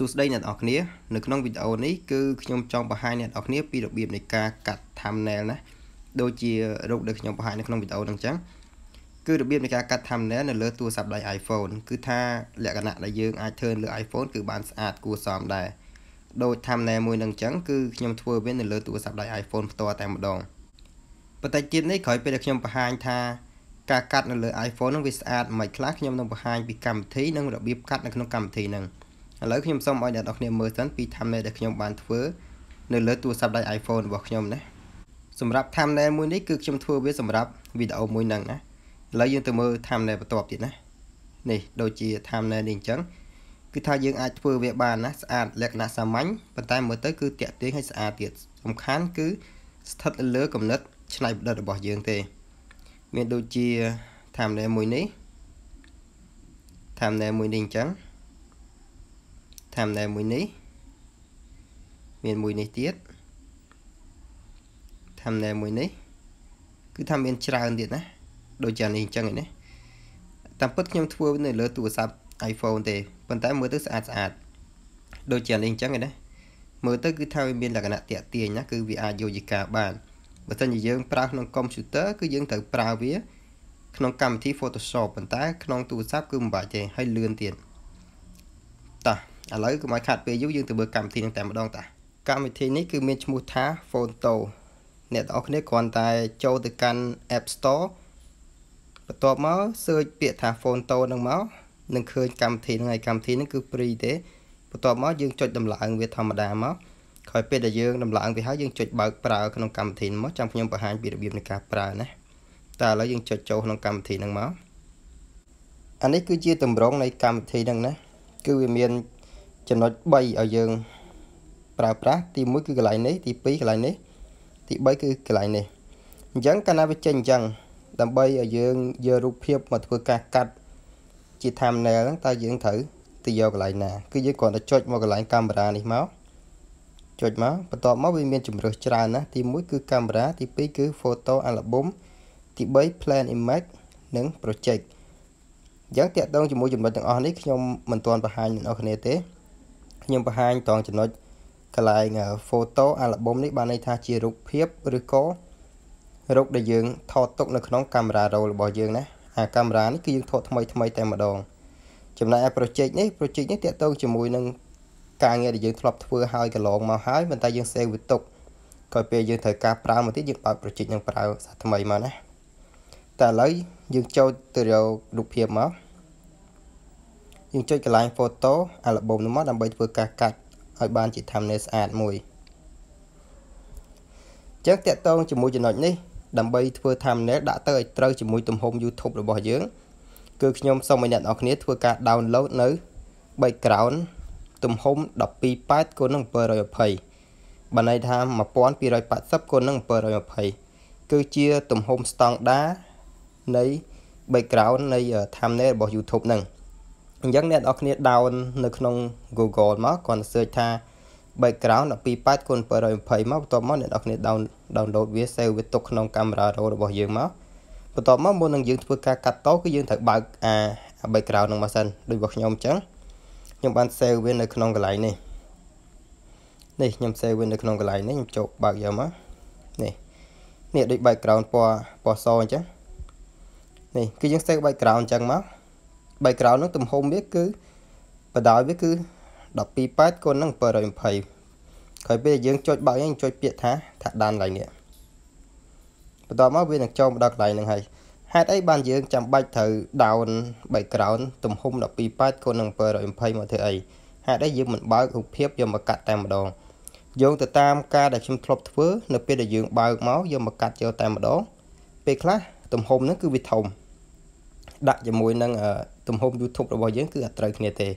សួស្តីអ្នកនរគ្នានៅក្នុងវីដេអូនេះគឺខ្ញុំចង់បង្ហាញអ្នកនរគ្នាពីរបៀបនៃការកាត់ thumbnail ណាដូចជារូបដែលខ្ញុំបង្ហាញនៅក្នុងវីដេអូហ្នឹងអញ្ចឹងគឺរបៀបនៃការកាត់ thumbnail នៅលើទូរស័ព្ទដៃ iPhone គឺថាលក្ខណៈដែលយើងអាចធ្វើលើ iPhone គឺបានស្អាតគួរសមដែរដូច thumbnail មួយហ្នឹងអញ្ចឹងគឺខ្ញុំធ្វើវានៅលើទូរស័ព្ទដៃ iPhone ផ្ទាល់តែម្ដងបន្តិចទៀតនេះក្រោយពេលដែលខ្ញុំបង្ហាញថាការកាត់នៅលើ iPhone ហ្នឹងវាស្អាតមិនខ្លះខ្ញុំនឹងបង្ហាញពីកម្មវិធីនិងរបៀបកាត់នៅក្នុងកម្មវិធីហ្នឹង ឥឡូវខ្ញុំសូមឲ្យអ្នកនរគ្នាមើលសិនពី thumbnail ដែលខ្ញុំបានធ្វើនៅលើទូរស័ព្ទដៃ iPhone របស់ខ្ញុំណាសម្រាប់ thumbnail មួយនេះគឺខ្ញុំធ្វើវាសម្រាប់វីដេអូមួយហ្នឹងណាឥឡូវយើងទៅមើល thumbnail បន្ទាប់ទៀតណានេះដូចជា thumbnail នេះអញ្ចឹងគឺថាយើងអាចធ្វើវាបានណាស្អាតលក្ខណៈសាមញ្ញប៉ុន្តែមើលទៅគឺតាក់ទាញឲ្យស្អាតទៀតសំខាន់គឺស្ថិតលើគំនិតច្នៃប្រឌិតរបស់យើងទេ មានដូចជា thumbnail មួយនេះ thumbnail មួយនេះអញ្ចឹង thumbnail មួយនេះ មានមួយនេះទៀត thumbnail មួយនេះ គឺថាមានច្រើនទៀតណាដូចជានេះអញ្ចឹងឯនេះតាមពិតខ្ញុំធ្វើនៅលើទូរស័ព្ទ iPhone ទេប៉ុន្តែមើលទៅស្អាតស្អាតដូចជានេះអញ្ចឹងឯណាមើលទៅគឺថាវាមានលក្ខណៈតាក់ទាញណាគឺវាអាចយកជាការបានបើមិនជាយើងប្រើក្នុងកុំព្យូទ័រគឺយើងត្រូវប្រើវា ក្នុងកម្មវិធី Photoshop ប៉ុន្តែក្នុងទូរស័ព្ទគឺមិនបាច់ទេហើយលឿនទៀតតោះ ឥឡូវកុំឲ្យខាត់ពេលយូរយើងទៅមើលកម្មវិធីនឹងតែម្ដងតាកម្មវិធីនេះគឺមានឈ្មោះថា Photo អ្នកទាំងអស់គ្នាគ្រាន់តែចូលទៅកាន់ App Store បន្ទាប់មក search ពាក្យថា Photo នឹងមកនឹងឃើញកម្មវិធីហ្នឹងហើយកម្មវិធីហ្នឹងគឺ free ទេបន្ទាប់មកយើងចុចដំឡើងវាធម្មតាមកក្រោយពេលដែលយើងដំឡើងវាហើយយើងចុចបើកប្រើក្នុងកម្មវិធីមកចាំខ្ញុំបង្ហាញពីរបៀបនៃការប្រើណាតែឥឡូវយើងចុចចូលក្នុងកម្មវិធីហ្នឹងមកអានេះគឺជាតម្រងនៃកម្មវិធីហ្នឹងណាគឺវាមាន ចំណុច3ឲ្យយើងប្រើប្រាស់ទី1គឺកន្លែងនេះទី2កន្លែងនេះទី3គឺកន្លែងនេះអញ្ចឹងកាលណាវាចេញអញ្ចឹងដើម្បីឲ្យយើងយករូបភាពមកធ្វើការកាត់ជា thumbnail ហ្នឹងតើយើងត្រូវទៅយកកន្លែងណាគឺយើងគ្រាន់តែចុចមកកន្លែងកាមេរ៉ានេះមកចុចមកបន្ទាប់មកវាមានជំរើសច្រើនណាទី1គឺកាមេរ៉ាទី2គឺ photo album ទី3 plan image និង project អញ្ចឹងតាក់ទងជាមួយចំណុចទាំងអស់នេះខ្ញុំមិនទាន់បង្ហាញអ្នកនរគ្នាទេ ខ្ញុំបង្ហាញត្រង់ចំណុចកន្លែង photo album នេះបានន័យថាជារូបភាពឬក៏រូបដែលយើងថតទុកនៅក្នុងកាមេរ៉ា roll របស់យើងណាអាកាមេរ៉ានេះគឺយើងថតថ្មីថ្មីតែម្ដងចំណែកឯ project នេះ project នេះតាក់ទងជាមួយនឹងការងារដែលយើងធ្លាប់ធ្វើហើយកន្លងមកហើយប៉ុន្តែយើង save វាទុកក្រោយពេលយើងត្រូវការប្រើមកទៀតយើងបើក project នឹងប្រើសារថ្មីមកណាតែឥឡូវយើងចូលទៅរករូបភាពមក យើងចុចកន្លែង photo album នោះមកដើម្បីធ្វើការកាត់ឲ្យបានជា thumbnail ស្អាតមួយចឹងតាក់ទងជាមួយចំណុចនេះដើម្បីធ្វើ thumbnail ដាក់ទៅឲ្យត្រូវជាមួយទំហំ YouTube របស់យើង គឺខ្ញុំសូមឲ្យអ្នកនរគ្នាធ្វើការ download នៅ background ទំហំ12.8គុណនឹង720បានន័យថា1280គុណនឹង720គឺជាទំហំស្តង់ដានៃ background នៃ thumbnail របស់ YouTube ហ្នឹង អញ្ចឹងអ្នកនរគ្នា down នៅក្នុង Google មកគ្រាន់តែ search ថា background 128គុណ720មកបន្ទាប់មកអ្នកនរគ្នា down download វា save វាទុកក្នុងកាមេរ៉ា RAW របស់យើងមកបន្ទាប់មកមុននឹងយើងធ្វើការកាត់តគឺយើងត្រូវបើកអា background នឹងមកសិនដូចរបស់ខ្ញុំអញ្ចឹងខ្ញុំបាន save វានៅក្នុងកន្លែងនេះនេះខ្ញុំ save វានៅក្នុងកន្លែងនេះខ្ញុំចូលបើកយកមកនេះនេះដូច background ពណ៌ពណ៌សអញ្ចឹងនេះគឺយើង save background អញ្ចឹងមក background នោះទំហំវាគឺបដោយវាគឺ12.8គុណនឹង720ក្រោយពេលយើងចុចបើកយើងចុចពាក្យថាថាដានឡើងនេះបន្ទាប់មកវានឹងចូលមកដល់កន្លែងហ្នឹងហើយហេតុអីបានយើងចាំបាច់ត្រូវ down background ទំហំ12.8គុណនឹង720មកធ្វើអីហេតុអីយើងមិនបើករូបភាពយកមកកាត់តែម្ដងយោងទៅតាមការដែលខ្ញុំធ្លាប់ធ្វើនៅពេលដែលយើងបើកមកយកមកកាត់យកតែម្ដងពេលខ្លះទំហំហ្នឹងគឺវាធំ ដាក់ជាមួយនឹងទំហំ YouTube របស់យើងគឺអត់ត្រូវគ្នាទេ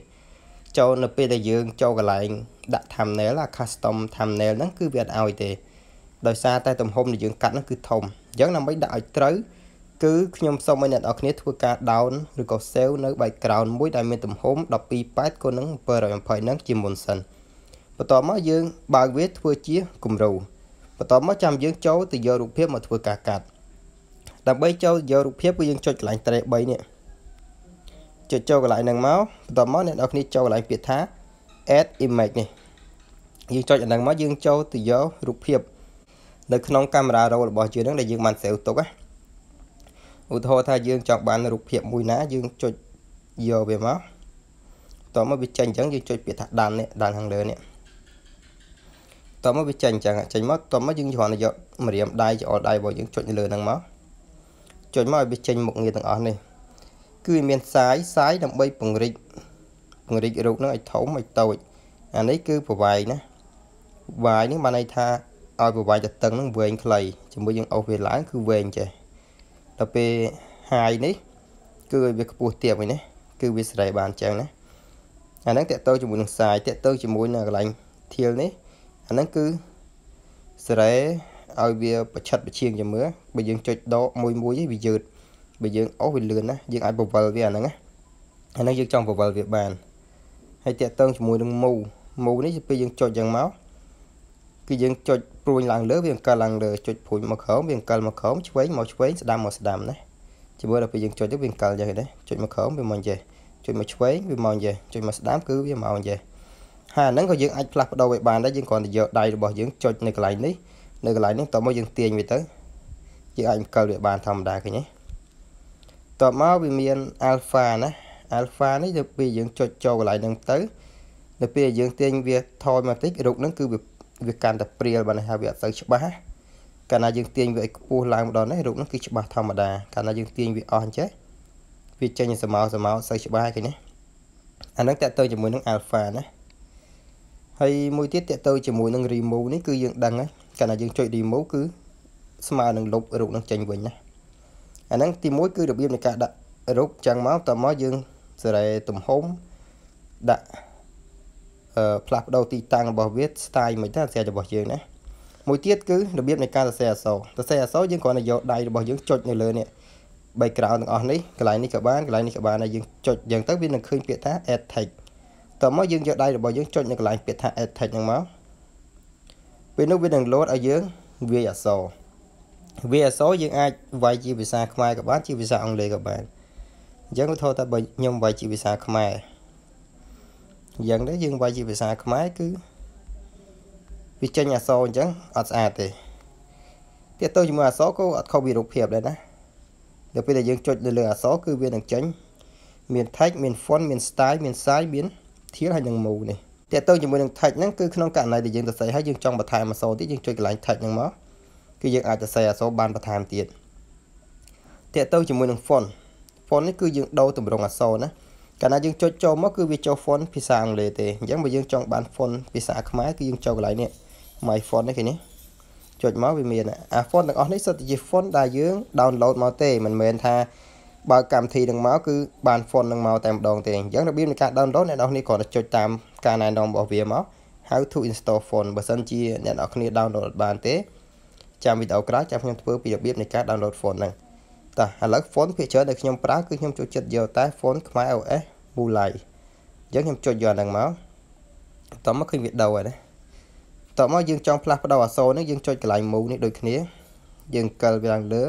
ចូលនៅពេលដែលយើងចូលកន្លែងដាក់ thumbnail អា custom thumbnail ហ្នឹងគឺវាអត់ឲ្យទេដោយសារតែទំហំដែលយើងកាត់ហ្នឹងគឺធំអញ្ចឹងដើម្បីដាក់ឲ្យត្រូវគឺខ្ញុំសូមឲ្យអ្នកនរគ្នាធ្វើការ down ឬក៏ save នៅ background មួយដែលមានទំហំ12.8គុណនឹង720ហ្នឹងជាមុនសិនបន្ទាប់មកយើងបើកវាធ្វើជាគំរូបន្ទាប់មកចាំយើងចូលទៅយករូបភាពមកធ្វើការកាត់ ដើម្បីចូលយករូបភាពគឺយើងចុចកន្លែងត្រេ3នេះចុចចូលកន្លែងហ្នឹងមកបន្ទាប់មកអ្នកនរគ្នាចូលកន្លែងពាក្យថា add image នេះយើងចុចអាហ្នឹងមកយើងចូលទៅយករូបភាពនៅក្នុងកាមេរ៉ា roll របស់យើងហ្នឹងដែលយើងបាន save ទុកណាឧទាហរណ៍ថាយើងចង់បានរូបភាពមួយណាយើងចុចយកវាមកតមកវាចេញអញ្ចឹងយើងចុចពាក្យថាដាននេះដានខាងលើនេះតមកវាចេញអញ្ចឹងចេញមកតមកយើងគ្រាន់តែយកម្រាមដៃចោលដៃរបស់យើងចុចនៅលើហ្នឹងមក ចុចមកឲ្យវាចេញមុខងារទាំងអស់នេះគឺវាមានសាយសាយដើម្បីពង្រីកពង្រីករូបហ្នឹងឲ្យធំឲ្យតូចអានេះគឺប្រវាយណាវាយនេះបានន័យថាឲ្យប្រវាយទៅតឹងហ្នឹងវែងខ្លីជាមួយយើងអូសវាឡើងគឺវែងចេះដល់ពេលហាយនេះគឺឲ្យវាខ្ពស់ទៀតវិញណាគឺវាសេរីបានចឹងណាអាហ្នឹងតកតទៅជាមួយនឹងសាយតកទៅជាមួយនឹងកន្លែងធាលនេះអាហ្នឹងគឺសេរី ឲ្យវាប្រឆិតប្រឈៀងជាមើលបើយើងចុចដកមួយមួយវាយឺតបើយើងអូសវាលឿនណាយើងអាចបវលវាអាហ្នឹងណាអាហ្នឹងយើងចង់បវលវាបានហើយតកតងជាមួយនឹងមូមូនេះពេលយើងចុចយ៉ាងមកគឺយើងចុចព្រួយឡើងលើវាអង្កលឡើងលើចុចព្រួយមកក្រោមវាអង្កលមកក្រោមឆ្វេងមកឆ្វេងស្ដាំមកស្ដាំណាជាមួយដល់ពេលយើងចុចទៅវាអង្កលយ៉ាងនេះចុចមកក្រោមវាមកចេះចុចមកឆ្វេងវាមកចេះចុចមកស្ដាំគឺវាមកចេះហើយអាហ្នឹងក៏យើងអាចផ្លាស់ប្ដូរឲ្យបានដែរយើងគ្រាន់តែយកដៃរបស់យើងចុចនៅកន្លែងនេះ នៅកន្លែងនេះតមកយើងទាញវាទៅយើងអាចអង្កលវាបានធម្មតាឃើញទេតមកវាមាន alpha ណា alpha នេះទៅពេលយើងចុចចូលកន្លែងហ្នឹងទៅនៅពេលយើងទាញវាថយមកតិចរូបហ្នឹងគឺវាវាកាន់តែព្រាលបានហើយវាអត់សូវច្បាស់កាលណាយើងទាញវាឲ្យខ្ពស់ឡើងម្ដងនេះរូបនោះគឺច្បាស់ធម្មតាកាលណាយើងទាញវាអស់អញ្ចឹងវាចេញសមោសមោសូវច្បាស់ឃើញទេអានឹងតកទៅជាមួយនឹង alpha ណាហើយមួយទៀតតកទៅជាមួយនឹង remove នេះគឺយើងដឹងហើយ កាលណាយើងចុច remove គឺស្មើនឹងលុបរូបនឹងចេញវិញណាអាហ្នឹងទី1គឺរបៀបនៃការដាក់រូបចឹងមកតមកយើងសេរីទំហំដាក់ផ្លាស់ប្ដូរទីតាំងរបស់វា style មិនទៅអាស្រ័យរបស់យើងណាមួយទៀតគឺរបៀបនៃការសរសេរអក្សរសរសេរអក្សរយើងគ្រាន់តែយកដៃរបស់យើងចុចនៅលើនេះ background ទាំងអស់នេះកន្លែងនេះក៏បានកន្លែងនេះក៏បានហើយយើងចុចយ៉ាងទៅវានឹងឃើញពាក្យថា add text តមកយើងយកដៃរបស់យើងចុចនៅកន្លែងពាក្យថា add text ហ្នឹងមក ពេលនោះវានឹង load ឲ្យយើងវាយអក្សរវាយអក្សរយើងអាចវាយជាភាសាខ្មែរក៏បានជាភាសាអង់គ្លេសក៏បានអញ្ចឹងឧទាហរណ៍ថាបើខ្ញុំវាយជាភាសាខ្មែរយ៉ាងនេះយើងវាយជាភាសាខ្មែរគឺវាចេញអក្សរអញ្ចឹងអត់ស្អាតទេទៀតទៅជាមួយអក្សរក៏អត់ខុសពីរូបភាពដែរណាដល់ពេលដែលយើងចុចលើលើអក្សរគឺវានឹងចេញមាន text មាន font មាន style មាន size មានធាលហើយនឹង move នេះ តើទៅជាមួយនឹង text ហ្នឹងគឺក្នុងករណីដែលយើងសរសេរហើយយើងចង់បន្ថែមអក្សរទៀតយើងចុចកន្លែង text ហ្នឹងមកគឺយើងអាចសរសេរអក្សរបានបន្ថែមទៀតតើទៅជាមួយនឹង font font នេះគឺយើងដូរទម្រង់អក្សរណាកាលណាយើងចុចចូលមកគឺវាចូល font ភាសាអង់គ្លេសទេអញ្ចឹងបើយើងចង់បាន font ភាសាខ្មែរគឺយើងចូលកន្លែងនេះ my font នេះគេនេះចុចមកវាមានអា font ទាំងអស់នេះសុទ្ធតែជា font ដែលយើង download មកទេមិនមែនថាបើកម្មវិធីនឹងមកគឺបាន font នឹងមកតែម្ដងទេអញ្ចឹងរបៀបនៃការ download អ្នកនរនេះគ្រាន់តែចុចតាម ការណែនាំរបស់វាមក how to install font បើសិនជាអ្នកនរគ្នា download បានទេចាំវីដេអូក្រោយចាំខ្ញុំធ្វើពីរបៀបនៃការ download font ហ្នឹងតោះឥឡូវ font ភាគច្រើនដែលខ្ញុំប្រើគឺខ្ញុំចូលចិត្តយកតែ font ខ្មែរ OS Moonlight អញ្ចឹងខ្ញុំចុចយកអាហ្នឹងមកតមកឃើញវីដេអូហើយណាតមកយើងចង់ផ្លាស់ប្ដូរអក្សរនេះយើងចុចកន្លែង move នេះដូចគ្នា យើងកិលវាឡើងលើ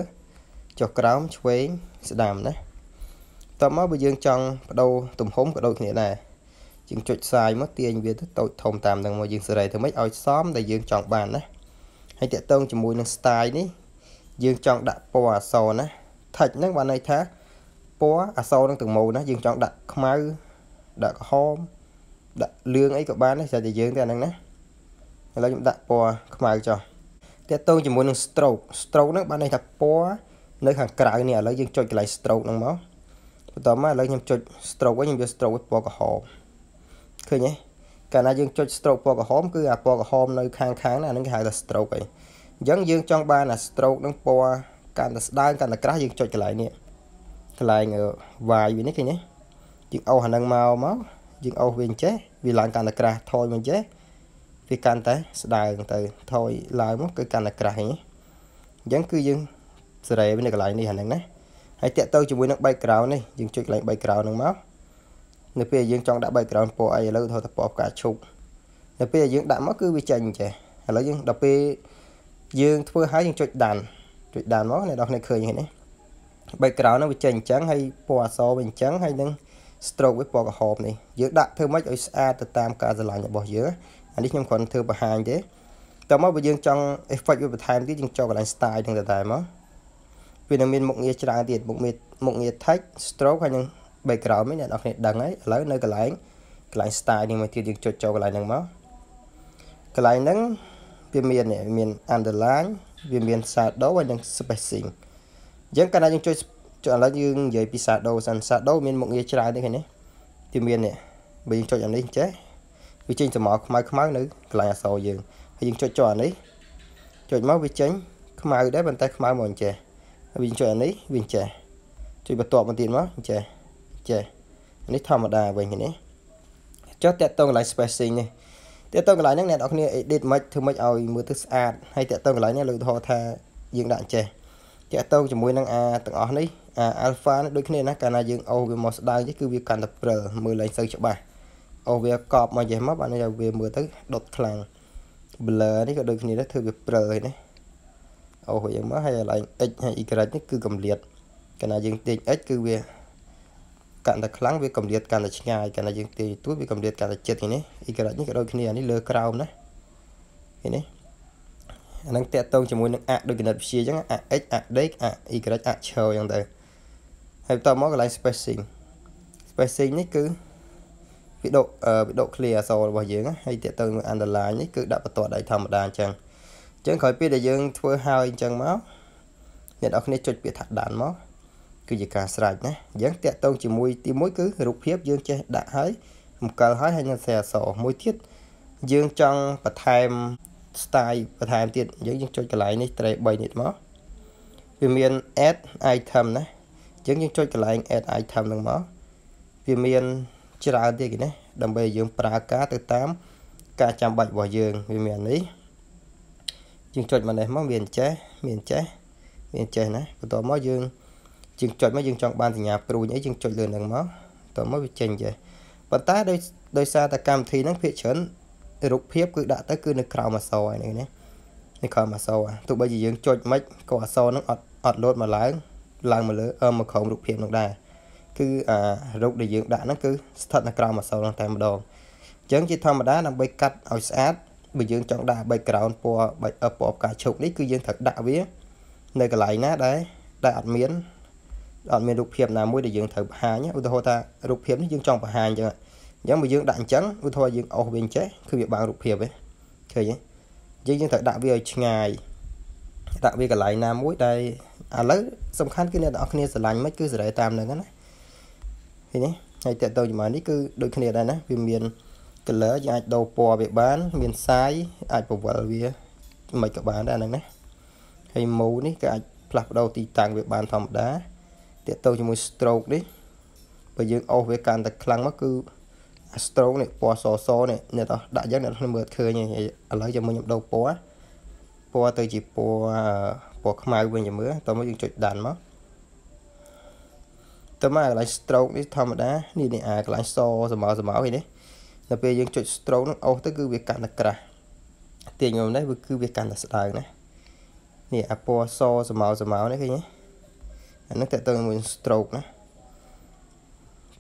ចុះក្រោមឆ្វេងស្ដាំណាតមកបើយើងចង់បដូរទំហំក៏ដូចគ្នាដែរ យើងចុចផ្សាយមកទាញវាទៅតូចធំតាមនឹងមកយើងសេរីធ្វើម៉េចឲ្យសមដែលយើងចង់បានណាហើយតកតងជាមួយនឹង style នេះយើងចង់ដាក់ពណ៌អក្សរណា text ហ្នឹងបានន័យថាពណ៌អក្សរនឹងទាំងម៉ូណាយើងចង់ដាក់ខ្មៅដាក់ក្រហមដាក់លឿងអីក៏បានដែរស្រាប់តែយើងទេអាហ្នឹងណាឥឡូវខ្ញុំដាក់ពណ៌ខ្មៅចុះទាក់ទងជាមួយនឹង stroke stroke ហ្នឹងបានន័យថាពណ៌នៅខាងក្រៅនេះឥឡូវយើងចុចកន្លែង stroke ហ្នឹងមកបន្តមកឥឡូវខ្ញុំចុច stroke វិញខ្ញុំយក stroke ពណ៌ក្រហម ឃើញទេកាលណាយើងចុច stroke ពណ៌ក្រហមគឺអាពណ៌ក្រហមនៅខាងខាងហ្នឹងអាហ្នឹងគេហៅថា stroke អីអញ្ចឹងយើងចង់បានអា stroke ហ្នឹងពណ៌កាន់តែស្ដើងកាន់តែក្រាស់យើងចុចកន្លែងនេះកន្លែងវាយវានេះឃើញទេយើងអូសអានឹងមកមកយើងអូសវាអញ្ចេះវាឡើងកាន់តែក្រាស់ថយមកអញ្ចេះវាកាន់តែស្ដើងទៅថយឡើងមកគឺកាន់តែក្រាស់ហ្នឹងអញ្ចឹងគឺយើងសេរីនៅកន្លែងនេះអាហ្នឹងណាហើយតាក់ទៅជាមួយនឹង background នេះយើងចុចកន្លែង background ហ្នឹងមក នៅពេលយើងចង់ដាក់ background ពណ៌អីឥឡូវទៅតែពណ៌ផ្កាឈូកនៅពេលយើងដាក់មកគឺវាចេញអញ្ចេះឥឡូវយើងដល់ពេលយើងធ្វើហើយយើងចុចដានចុចដានមកអ្នកនរគ្នាឃើញហ្នឹងណា background ហ្នឹងវាចេញអញ្ចឹងហើយពណ៌អក្សរវាអញ្ចឹងហើយនឹង stroke វាពណ៌ក្រហមនេះយើងដាក់ធ្វើម៉េចឲ្យស្អាតទៅតាមការស្រឡាញ់របស់យើងអានេះខ្ញុំគ្រាន់ធ្វើបង្ហាញទេតើមកបើយើងចង់ effect វាបន្ថែមទៀតយើងចូលកន្លែង style ហ្នឹងទៅដែរមកវានឹងមានមុខងារច្រើនទៀតមុខងារមុខងារ text stroke ហើយនឹង background នេះអ្នកនរគ្នាដឹងហើយឥឡូវនៅកន្លែងកន្លែង style នេះមកទៀតយើងចុចចូលកន្លែងហ្នឹងមកកន្លែងហ្នឹងវាមានមាន underline វាមាន shadow ហើយនិង spacing អញ្ចឹងកាលណាយើងចុចចុចឥឡូវយើងនិយាយពី shadow សិន shadow មានមុខងារច្រើនទេឃើញទេវាមាននេះបើយើងចុចអានេះចេះវាចេញស្រមោលខ្មៅខ្មៅនៅកន្លែងអក្សរយើងហើយយើងចុចចុចអានេះចុចមកវាចេញខ្មៅដែរប៉ុន្តែខ្មៅមកអញ្ចេះហើយយើងចុចអានេះវាអញ្ចេះចុចបន្ទាប់មកទៀតមកអញ្ចេះ ចេះនេះធម្មតាវិញនេះចុះតាក់តងកន្លែង spacing នេះតាក់តងកន្លែងហ្នឹងអ្នកនរគ្នា edit មិនធ្វើមិនឲ្យមើលទៅស្អាតហើយតាក់តងកន្លែងនេះលើកឧទាហរណ៍ថាយើងដាក់អញ្ចេះតាក់តងជាមួយនឹងអាទាំងអស់នេះអា alpha នេះដូចគ្នាណាកាលណាយើងអូសវាមកស្ដើងទេគឺវាកាន់តែព្រិលមើលឡើងសូវច្បាស់អូសវាកប់មកចេះមកបានឲ្យវាមើលទៅដុតខ្លាំង blur នេះក៏ដូចគ្នាដែរធ្វើវាព្រិលហើយណាអូសយ៉ាងមកហើយកន្លែង x ហើយ y នេះគឺកម្រិតកាលណាយើងទាញ x គឺវា កាន់តែខ្លាំងវាកម្រិតកាន់តែឆ្ងាយកាលណាយើងទាញទួវាកម្រិតកាន់តែជិតនេះ y នេះក៏ដូចគ្នានេះលើក្រោមណាឃើញទេអានឹងតកតងជាមួយនឹងអដូចគណិតវិទ្យាអញ្ចឹងអ x អដេកអ y អឈរអញ្ចឹងទៅហើយបន្តមកកន្លែង spacing spacing នេះគឺវិដកវិដក clear អក្សររបស់យើងហើយតកតងនឹង underline នេះគឺដាក់បន្ទាត់ដៃធម្មតាអញ្ចឹងអញ្ចឹងក្រោយពេលដែលយើងធ្វើហើយអញ្ចឹងមកអ្នកនរគ្នាចុចពាក្យថាដានមក គឺជាការស្រេចណាអញ្ចឹងតកតងជាមួយទី1គឺរូបភាពយើងចេះដាក់ហើយអំកិលហើយហើយនឹងខ្សែអក្សរមួយទៀតយើងចង់បន្ថែម style បន្ថែមទៀតយើងយើងចុចកន្លែងនេះ tray 3នេះមកវាមាន add item ណាអញ្ចឹងយើងចុចកន្លែង add item ហ្នឹងមកវាមានច្រើនទៀតគេណាដើម្បីយើងប្រើការទៅតាម ការចាំបាច់របស់យើងវាមាននេះយើងចុចមកនេះមកមានចេះមានចេះមានចេះណាបន្ទាប់មកយើង យើងចុចមកយើងចង់បានសញ្ញាព្រួយអីយើងចុចលើហ្នឹងមកបន្ទាប់មកវាចេញចេះប៉ុន្តែដោយដោយសារតែកម្មវិធីហ្នឹងភាគច្រើនរូបភាពគឺដាក់ទៅគឺនៅក្រោមអក្សរហ្នឹងណានៅក្រោមអក្សរទោះបីជាយើងចុចមិនក៏អក្សរហ្នឹងអត់អត់លោតមកឡើងឡើងមកលើអឺមកក្រោមរូបភាពហ្នឹងដែរគឺអារូបដែលយើងដាក់ហ្នឹងគឺស្ថិតនៅក្រោមអក្សរហ្នឹងតែម្ដងអញ្ចឹងជាធម្មតាដើម្បីកាត់ឲ្យស្អាតបើយើងចង់ដាក់ background ពណ៌ពណ៌ផ្កាឈូកនេះគឺយើងត្រូវដាក់វា នៅកន្លែងណាដែរដែលអត់មាន អត់មានរូបភាពណាមួយដែលយើងត្រូវបង្ហាញឧទាហរណ៍ថារូបភាពនេះយើងចង់បង្ហាញអញ្ចឹងអញ្ចឹងបើយើងដាក់អញ្ចឹងឧទាហរណ៍យើងអស់វាអញ្ចេះគឺវាបាំងរូបភាពហ៎ឃើញទេយើងយើងត្រូវដាក់វាឲ្យឆ្ងាយដាក់វាកន្លែងណាមួយដែលឥឡូវសំខាន់គឺអ្នកទាំងអស់គ្នាស្រឡាញ់មិនគឺសេរីតាមនឹងណាឃើញទេហើយតើតទៅជាមួយនេះគឺដូចគ្នាដែរណាវាមាន color យើងអាចដូរពណ៌វាបាន មាន size អាចពវល់វាមិនក៏បានដែរហ្នឹងណាហើយ mode នេះក៏អាចផ្លាស់ប្ដូរទីតាំងវាបានធម្មតា តើតទៅជាមួយ stroke នេះបើយើងអូសវាកាន់តែខ្លាំងមកគឺ stroke នេះពណ៌សសនេះអ្នកដាក់យ៉ាងអ្នកមើលឃើញឥឡូវចាំខ្ញុំដូរពណ៌ពណ៌ទៅជាពណ៌ពណ៌ខ្មៅវិញចាំមើលតោះមកយើងចុចដានមកតើមកកន្លែង stroke នេះធម្មតានេះនេះអាកន្លែងសសម្អសម្អនេះដល់ពេលយើងចុច stroke នឹងអូសទៅគឺវាកាន់តែក្រាស់ទាញខ្ញុំនេះវាគឺវាកាន់តែស្ដើងណានេះអាពណ៌សសម្អសម្អនេះឃើញទេ អានេះតើតើមួយ stroke ណា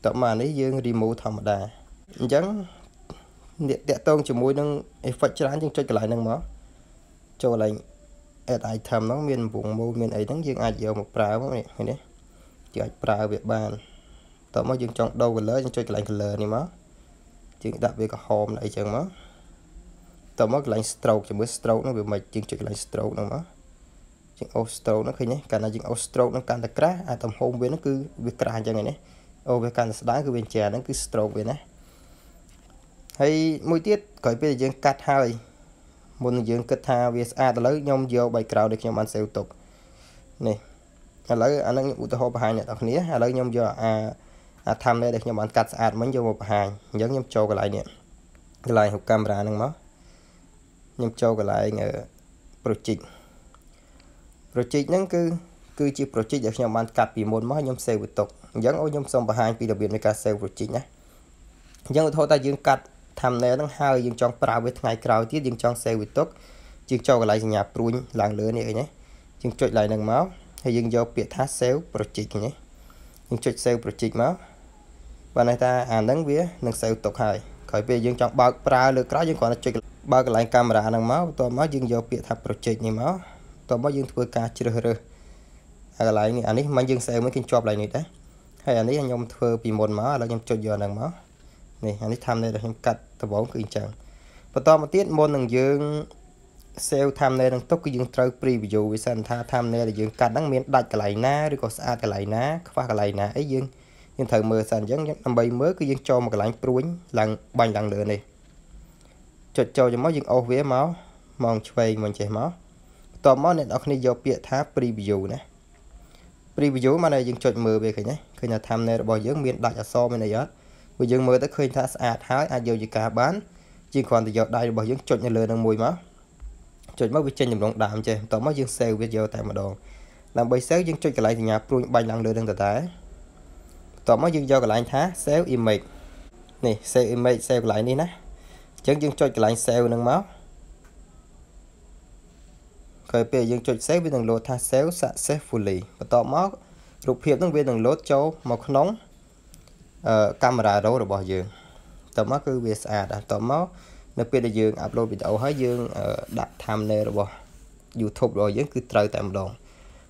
តើមកនេះយើង remove ធម្មតាអញ្ចឹងអ្នកតាក់ទងជាមួយនឹង effect ច្រើនយើងចុចកន្លែងហ្នឹងមកចូលកន្លែង add item ហ្នឹងមានវងមូលមានអីហ្នឹងយើងអាចយកមកប្រើមកនេះឃើញទេយើងអាចប្រើវាបានតោះមកយើងចង់ដូរ color យើងចុចកន្លែង color នេះមកយើងដាក់វាក្រហមអីចឹងមកតោះមកកន្លែង stroke ជាមួយ stroke ហ្នឹងវាមិនយើងចុចកន្លែង stroke ហ្នឹងមក ជាងអូ stroke ហ្នឹងឃើញទេកាលណាយើងអូ stroke ហ្នឹងកាន់តែក្រាស់អាទំហំវាហ្នឹងគឺវាក្រាស់អញ្ចឹងឯនេះអូវាកាន់តែស្ដើងគឺវាអញ្ចឹងហ្នឹងគឺ stroke វាណាហើយមួយទៀតក្រោយពេលយើងកាត់ហើយមុនយើងគិតថាវាស្អាតឥឡូវខ្ញុំយក background ដែលខ្ញុំបាន save ទុកនេះឥឡូវអានឹងឧទាហរណ៍បង្ហាញអ្នកនរគ្នាឥឡូវខ្ញុំយកអាអា thumbnail ដែលខ្ញុំបានកាត់ស្អាតមិញយកមកបង្ហាញអញ្ចឹងខ្ញុំចូលកន្លែងនេះកន្លែងរូបកាមេរ៉ាហ្នឹងមកខ្ញុំចូលកន្លែង project project ហ្នឹងគឺគឺជា project ដែលខ្ញុំបានកាត់ពីមុនមកខ្ញុំ save វាទុកអញ្ចឹងអូខ្ញុំសូមបង្ហាញពីរបៀបនៃការ save project ណាអញ្ចឹងឧទាហរណ៍ថាយើងកាត់ thumbnail ហ្នឹងហើយយើងចង់ប្រើវាថ្ងៃក្រោយទៀតយើងចង់ save វាទុកយើងចូលកន្លែងសញ្ញាព្រួញឡើងលើនេះអីណាយើងចុចឡើងហ្នឹងមកហើយយើងយកពាក្យថា save project នេះយើងចុច save project មកបាទន័យថាអាហ្នឹងវានឹងសេវទុកហើយក្រោយពេលយើងចង់បើកប្រើលើក្រោយយើងគ្រាន់តែចុចបើកកន្លែងកាមេរ៉ាហ្នឹងមកបន្ទាប់មកយើងយកពាក្យថា project នេះមក បន្ទាប់មកយើងធ្វើការជ្រើសរើសកន្លែងនេះអានេះមិនយើងសេវមួយគេជាប់កន្លែងនេះដែរហើយអានេះខ្ញុំធ្វើពីមុនមកឥឡូវខ្ញុំចុចយកហ្នឹងមកនេះអានេះធ្វើនៅខ្ញុំកាត់ដំបូងគឺអញ្ចឹងបន្តមកទៀតមុននឹងយើង save thumbnail នឹងទុកគឺយើងត្រូវ preview វាសិនថា thumbnail ដែលយើងកាត់ហ្នឹងមានដាច់កន្លែងណាឬក៏ស្អាតកន្លែងណាខ្វះកន្លែងណាអីយើងយើងត្រូវមើលសិនអញ្ចឹងដើម្បីមើលគឺយើងចូលមកកន្លែងព្រួញឡើងបាញ់ឡើងលើនេះចុចចូលមកយើងអូសវាមកមកឆ្វេងមកចេះមក បន្ទាប់មកអ្នកនរគ្នាយកពាក្យថា preview ណា preview មកតែយើងចុចមើលវាឃើញទេឃើញថា thumbnail របស់យើងមានដាច់អក្សរមានអីអត់ព្រោះយើងមើលទៅឃើញថាស្អាតហើយអាចយកជាការបានជាងគ្រាន់តែយកដៃរបស់យើងចុចនៅលើនឹងមួយមកចុចមកវាចេញតម្រងដើមចេះបន្ទាប់មកយើង save វាយកតែម្ដងដើម្បី save យើងចុចកន្លែងសញ្ញាព្រួយបាញ់ឡើងលើនឹងតតែបន្ទាប់មកយើងយកកន្លែងថា save image នេះ save image save កន្លែងនេះណាអញ្ចឹងយើងចុចកន្លែង save នឹងមក ក្រោយពេលយើងចុច save វានឹងលោតថា save successfully បន្ទាប់មករូបភាពនឹងវានឹងលោតចូលមកក្នុងអឺកាមេរ៉ា RAW របស់យើងតមកគឺវាស្អាតតមកនៅពេលដែលយើងអាប់ឡូតវីដេអូហើយយើងដាក់ thumbnail របស់ YouTube របស់យើងគឺត្រូវតែម្ដង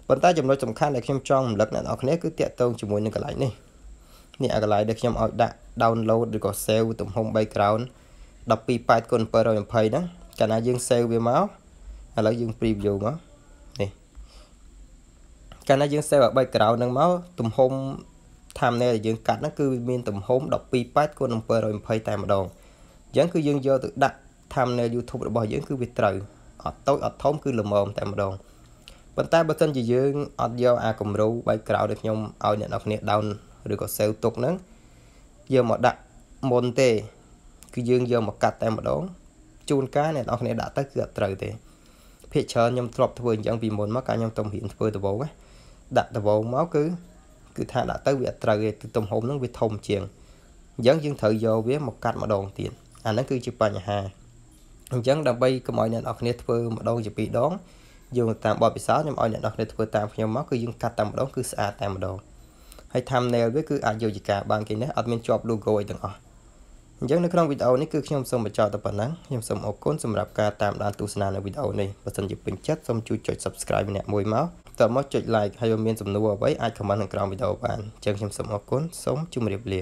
ប៉ុន្តែចំណុចសំខាន់ដែលខ្ញុំចង់រំលឹកអ្នកនរគ្នាគឺតាក់ទងជាមួយនឹងកន្លែងនេះនេះអាកន្លែងដែលខ្ញុំឲ្យដាក់ download ឬក៏ save ទំហំ background 12.8គុណ720ហ្នឹងកាលណាយើង save វាមក ឥឡូវយើង preview មកនេះកាលណាយើង save ឲ្យ background ហ្នឹងមកទំហំ thumbnail ដែលយើងកាត់ហ្នឹងគឺមានទំហំ12.8គុណ720តែម្ដងអញ្ចឹងគឺយើងយកទៅដាក់ thumbnail YouTube របស់យើងគឺវាត្រូវអត់តូចអត់ធំគឺល្មមតែម្ដងប៉ុន្តែបើសិនជាយើងអត់យកអាគំរូបែកក្រៅដែលខ្ញុំឲ្យអ្នកនរគ្នា down ឬក៏ save ទុកហ្នឹងយកមកដាក់មុនទេ គឺយើងយកមកកាត់តែម្ដងជួនកាលអ្នកនរគ្នាដាក់ទៅគឺអត់ត្រូវទេ ភាគច្រើនខ្ញុំធ្លាប់ធ្វើអញ្ចឹងពីមុនមកកាលខ្ញុំទំរៀនធ្វើដំបូងណាដាក់ដំបូងមកគឺគឺថាដាក់ទៅវាអត់ត្រូវទេទំហំហ្នឹងវាធំជាងអញ្ចឹងយើងត្រូវយកវាមកកាត់ម្ដងទៀតអាហ្នឹងគឺជាបញ្ហាអញ្ចឹងដើម្បីកុំឲ្យអ្នកនរគ្នាធ្វើម្ដងជាពីរដងយោងតាមបទពិសោធន៍ខ្ញុំឲ្យអ្នកនរគ្នាធ្វើតាមខ្ញុំមកគឺយើងកាត់តែម្ដងគឺស្អាតតែម្ដងហើយ thumbnail វាគឺអាចយកជាការបានគេនេះអត់មានជាប់ logo អីទាំងអស់ អញ្ចឹងនៅក្នុងវីដេអូនេះគឺខ្ញុំសូមបញ្ចប់តែប៉ុណ្ណឹងខ្ញុំសូមអរគុណសម្រាប់ការតាមដានទស្សនានៅវីដេអូនេះបើសិនជាពេញចិត្តសូមជួយចុច subscribe ម្នាក់មួយមកតើមកចុច like ហើយបើមានសំណួរអ្វីអាច comment នៅក្រោមវីដេអូបានអញ្ចឹងខ្ញុំសូមអរគុណសូមជម្រាបលា